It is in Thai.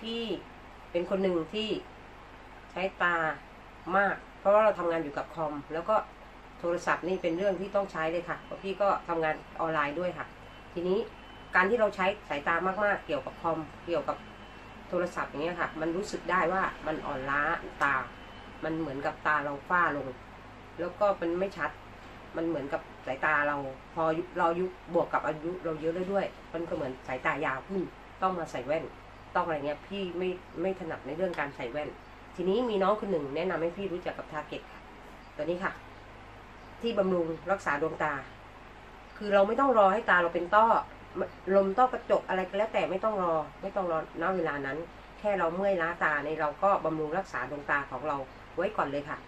พี่เป็นคนหนึ่งที่ใช้ตามาก เพราะว่าเราทำงานอยู่กับคอม แล้วก็โทรศัพท์นี่เป็นเรื่องที่ต้องใช้เลยค่ะเพราะพี่ก็ทำงานออนไลน์ด้วยค่ะ ทีนี้การที่เราใช้สายตามากๆ เกี่ยวกับคอมเกี่ยวกับโทรศัพท์อย่างเงี้ยค่ะ มันรู้สึกได้ว่ามันอ่อนล้าตา มันเหมือนกับตาเราฝ้าลง แล้วก็มันไม่ชัด มันเหมือนกับสายตาเรา พอเราอายุบวกกับอายุเราเยอะแล้วด้วย มันก็เหมือนสายตายาวขึ้น ต้องมาใส่แว่น ต้องอะไรเงี้ยพี่ไม่ไม่ถนัดในเรื่องการใส่แว่น ทีนี้มีน้องคนหนึ่งแนะนำให้พี่รู้จักกับทาเก็ตตัวนี้ค่ะ ที่บำรุงรักษาดวงตา คือเราไม่ต้องรอให้ตาเราเป็นต้อลมต้อกระจกอะไรก็แล้วแต่ไม่ต้องรอ ไม่ต้องรอณเวลานั้น แค่เราเมื่อยล้าตาในเราก็บำรุงรักษาดวงตาของเราไว้ก่อนเลยค่ะ